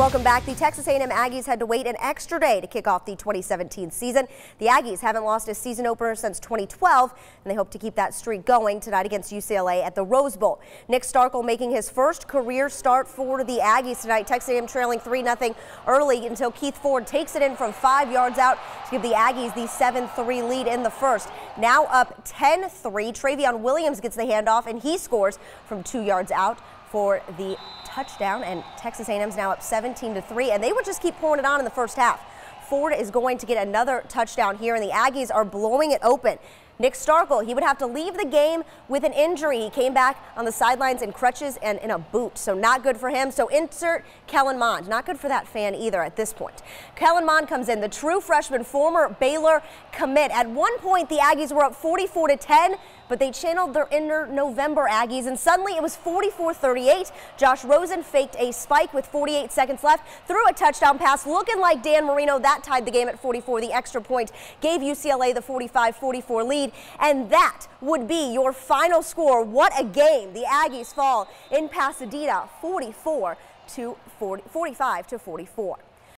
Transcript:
Welcome back. The Texas A&M Aggies had to wait an extra day to kick off the 2017 season. The Aggies haven't lost a season opener since 2012, and they hope to keep that streak going tonight against UCLA at the Rose Bowl. Nick Starkel making his first career start for the Aggies tonight. Texas A&M trailing 3-0 early until Keith Ford takes it in from five yards out to give the Aggies the 7-3 lead in the first. Now up 10-3. Trayveon Williams gets the handoff, and he scores from two yards out for the touchdown, and Texas A&M's now up 17 to 3, and they would just keep pouring it on in the first half. Ford is going to get another touchdown here, and the Aggies are blowing it open. Nick Starkel, he would have to leave the game with an injury. He came back on the sidelines in crutches and in a boot, so not good for him. So insert Kellen Mond. Not good for that fan either at this point. Kellen Mond comes in, the true freshman, former Baylor commit. At one point, the Aggies were up 44 to 10, but they channeled their inner November Aggies, and suddenly it was 44-38. Josh Rosen faked a spike with 48 seconds left, threw a touchdown pass looking like Dan Marino. That tied the game at 44. The extra point gave UCLA the 45-44 and that would be your final score. What a game. The Aggies fall in Pasadena 44 to 40, 45 to 44.